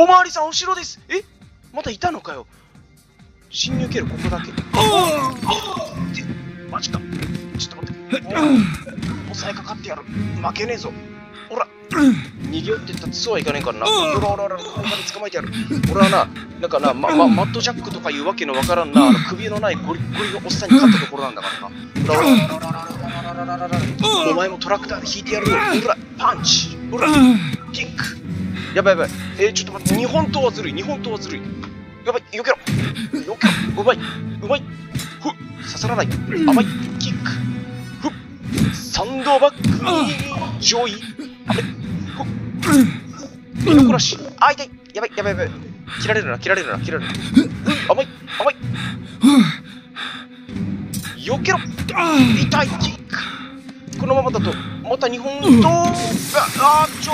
おまわりさん、お城です。え？またいたのかよ。侵入経路ここだけ。ああマジか。ちょっと待って。おさえかかってやる。負けねえぞ。ほら。逃げようって言ったってそうはいかねえからな。ほらほらほら、ほら捕まえてやる。俺はな、なんかな、ま、ま、マッドジャックとかいうわけのわからんな、あの首のないゴリゴリのおっさんに勝ったところなんだからな。ほらほらお前もトラクターで引いてやるよ。ほら、パンチ。ほら、キック。やばいやばい。えー、ちょっと待って日本刀はずるい日本刀はずるい。やばい避けろ。避けろ。うまいうまい。ふっ刺さらない。甘いキック。ふっサンドバッグ上位あれふっ目のこらし。あ痛い。やばいやばいやばい。切られるな切られるな切られるな。甘い。甘い。避けろ。痛いキック。このままだとまた日本刀があーちょ